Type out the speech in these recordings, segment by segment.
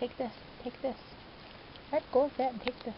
Take this. Take this. Let go of that and take this.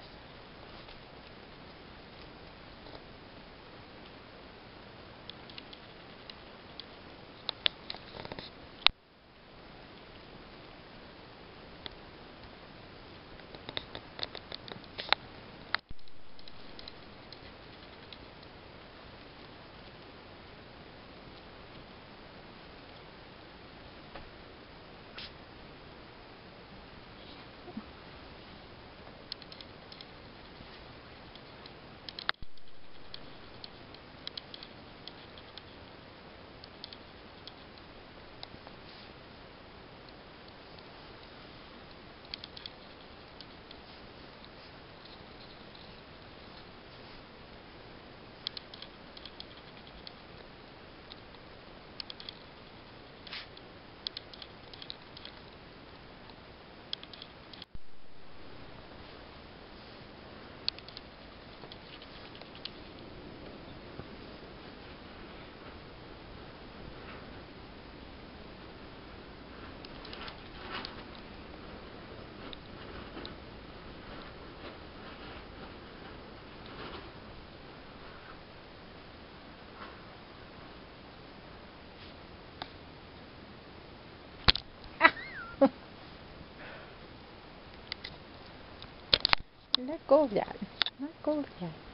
Let go of that. Let go of that.